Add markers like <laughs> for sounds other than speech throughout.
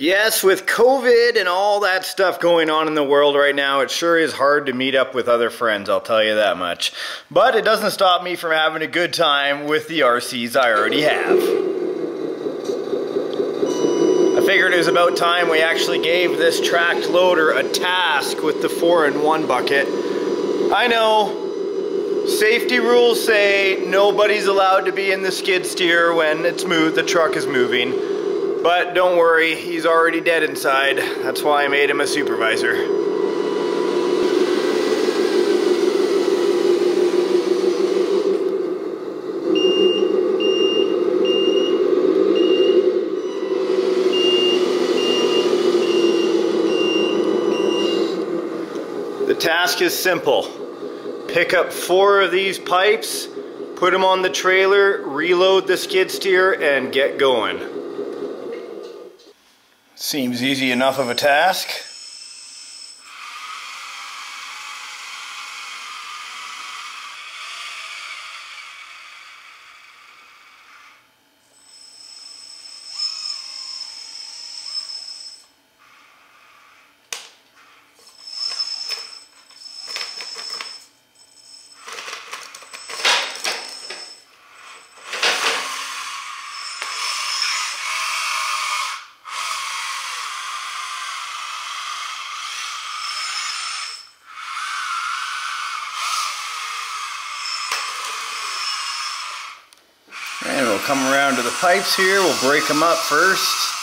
Yes, with COVID and all that stuff going on in the world right now, it sure is hard to meet up with other friends, I'll tell you that much. But it doesn't stop me from having a good time with the RCs I already have. I figured it was about time we actually gave this tracked loader a task with the 4-in-1 bucket. I know, safety rules say nobody's allowed to be in the skid steer when it's moved, the truck is moving. But don't worry, he's already dead inside. That's why I made him a supervisor. The task is simple. Pick up four of these pipes, put them on the trailer, reload the skid steer, and get going. Seems easy enough of a task. And we'll come around to the pipes here. We'll break them up first.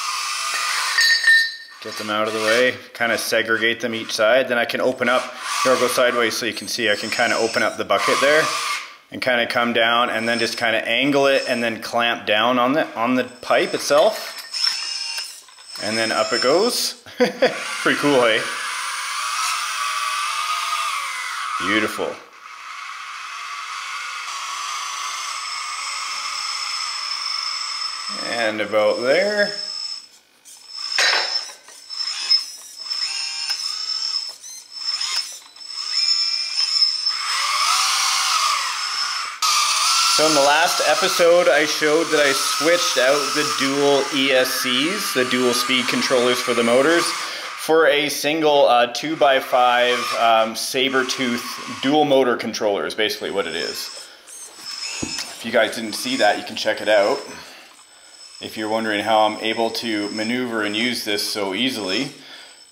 Get them out of the way. Kind of segregate them each side. Then I can open up. Here I'll go sideways so you can see I can kind of open up the bucket there and kind of come down and then just kind of angle it and then clamp down on the on the pipe itself. And then up it goes. <laughs> Pretty cool, hey? Beautiful. And about there. So in the last episode, I showed that I switched out the dual ESCs, the dual speed controllers for the motors, for a single uh, 2x5 um, Sabertooth dual motor controller is basically what it is. If you guys didn't see that, you can check it out. If you're wondering how I'm able to maneuver and use this so easily,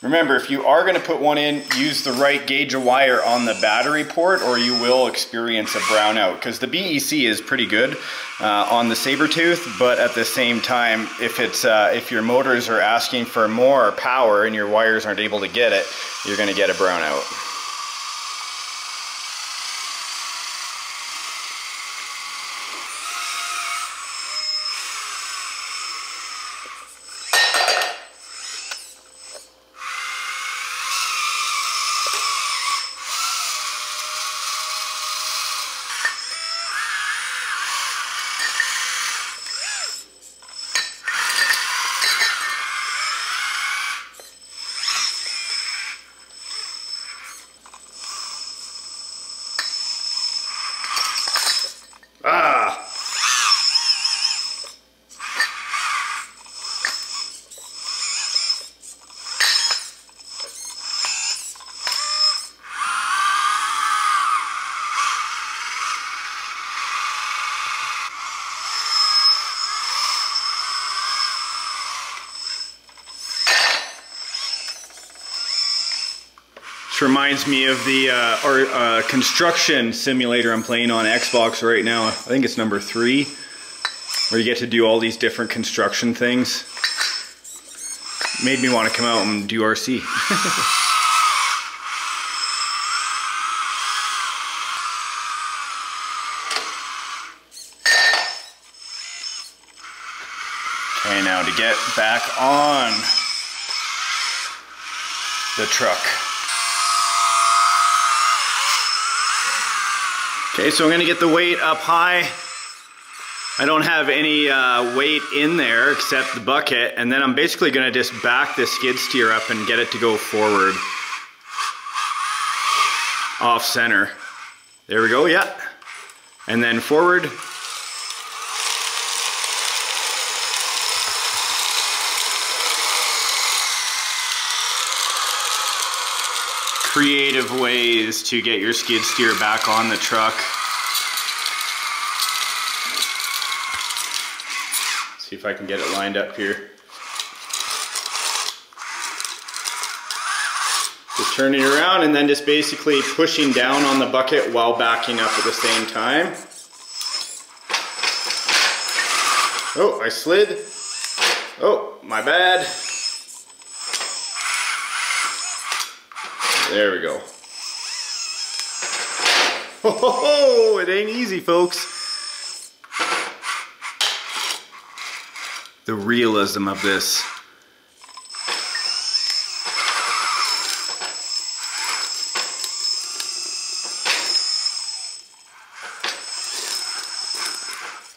Remember, if you are going to put one in, use the right gauge of wire on the battery port or you will experience a brownout because the BEC is pretty good uh, on the Sabertooth, but at the same time, if, it's, uh, if your motors are asking for more power and your wires aren't able to get it, you're going to get a brownout. Reminds me of the uh, or, uh, construction simulator I'm playing on Xbox right now. I think it's number three, where you get to do all these different construction things. Made me want to come out and do RC. <laughs> okay, now to get back on the truck. Okay, so I'm gonna get the weight up high. I don't have any uh, weight in there except the bucket, and then I'm basically gonna just back the skid steer up and get it to go forward. Off center. There we go, yeah. And then forward. Creative ways to get your skid steer back on the truck. See if I can get it lined up here. Just turning around and then just basically pushing down on the bucket while backing up at the same time. Oh, I slid. Oh, my bad. There we go. Oh, it ain't easy, folks. The realism of this.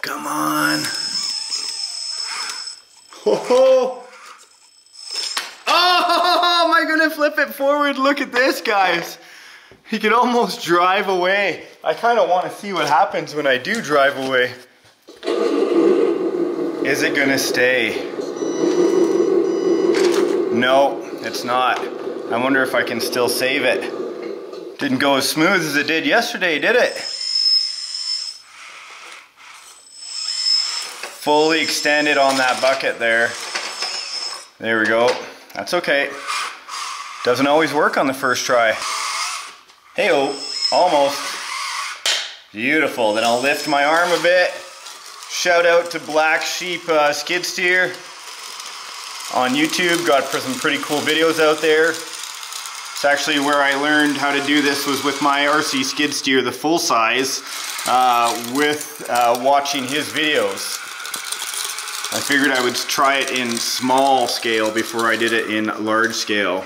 Come on. Oh, am I gonna flip it forward? Look at this, guys. He could almost drive away. I kind of want to see what happens when I do drive away. Is it gonna stay? No, it's not. I wonder if I can still save it. Didn't go as smooth as it did yesterday, did it? fully extended on that bucket there. There we go. That's okay. Doesn't always work on the first try. Hey oh, almost. Beautiful. Then I'll lift my arm a bit. Shout out to Black Sheep uh, Skid Steer on YouTube. Got some pretty cool videos out there. It's actually where I learned how to do this was with my RC skid steer, the full size, uh, with uh, watching his videos. I figured I would try it in small scale before I did it in large scale.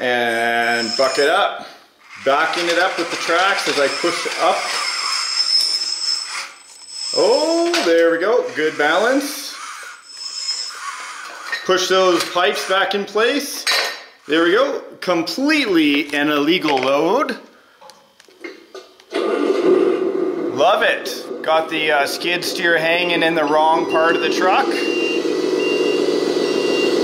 And bucket up, backing it up with the tracks as I push up. Oh, there we go, good balance. Push those pipes back in place. There we go, completely an illegal load. Love it. Got the uh, skid steer hanging in the wrong part of the truck.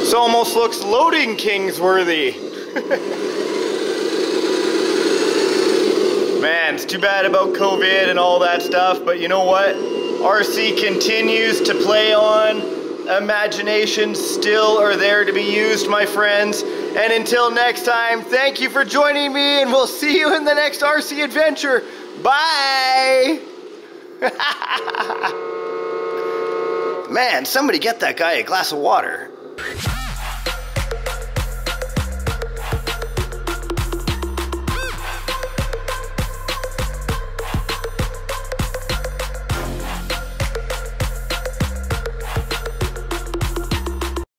This almost looks loading Kingsworthy. <laughs> Man, it's too bad about COVID and all that stuff, but you know what? RC continues to play on. Imaginations still are there to be used, my friends. And until next time, thank you for joining me, and we'll see you in the next RC adventure. Bye! <laughs> Man, somebody get that guy a glass of water.